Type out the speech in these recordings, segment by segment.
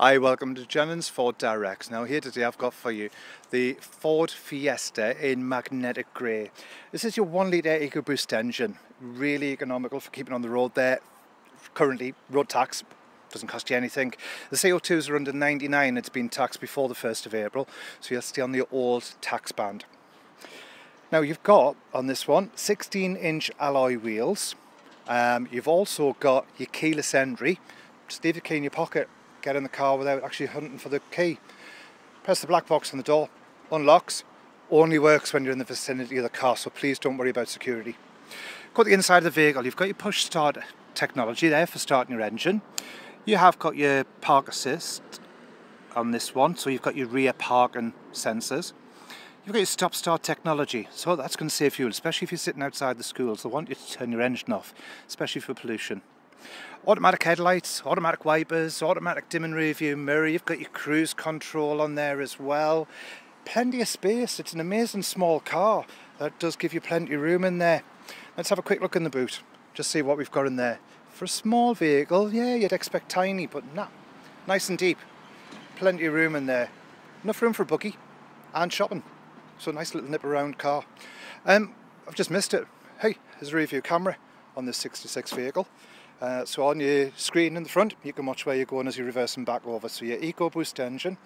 Hi, welcome to Jennings Ford Direct. Now here today I've got for you the Ford Fiesta in magnetic grey. This is your 1 litre EcoBoost engine, really economical for keeping on the road there. Currently road tax doesn't cost you anything. The CO2s are under 99, it's been taxed before the 1st of April, so you'll stay on the old tax band. Now you've got on this one 16 inch alloy wheels, um, you've also got your keyless entry, just leave your key in your pocket get in the car without actually hunting for the key. Press the black box on the door, unlocks, only works when you're in the vicinity of the car, so please don't worry about security. Go to the inside of the vehicle, you've got your push start technology there for starting your engine. You have got your park assist on this one, so you've got your rear parking sensors. You've got your stop start technology, so that's going to save fuel, especially if you're sitting outside the schools. They want you to turn your engine off, especially for pollution. Automatic headlights, automatic wipers, automatic dim and rear view mirror. You've got your cruise control on there as well. Plenty of space. It's an amazing small car. That does give you plenty of room in there. Let's have a quick look in the boot. Just see what we've got in there. For a small vehicle, yeah, you'd expect tiny, but nah. Nice and deep. Plenty of room in there. Enough room for a buggy and shopping. So nice little nip around car. Um, I've just missed it. Hey, there's a rear view camera on this 66 vehicle. Uh, so on your screen in the front, you can watch where you're going as you reverse and back over. So your EcoBoost engine,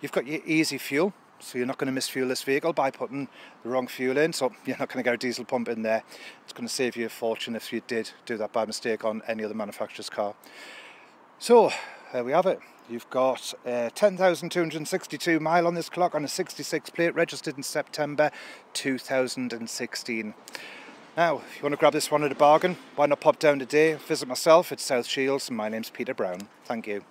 you've got your easy fuel, so you're not going to miss fuel this vehicle by putting the wrong fuel in. So you're not going to a diesel pump in there. It's going to save you a fortune if you did do that by mistake on any other manufacturer's car. So there we have it. You've got uh, 10,262 mile on this clock on a 66 plate registered in September 2016. Now, if you want to grab this one at a bargain, why not pop down today, visit myself at South Shields, my name's Peter Brown. Thank you.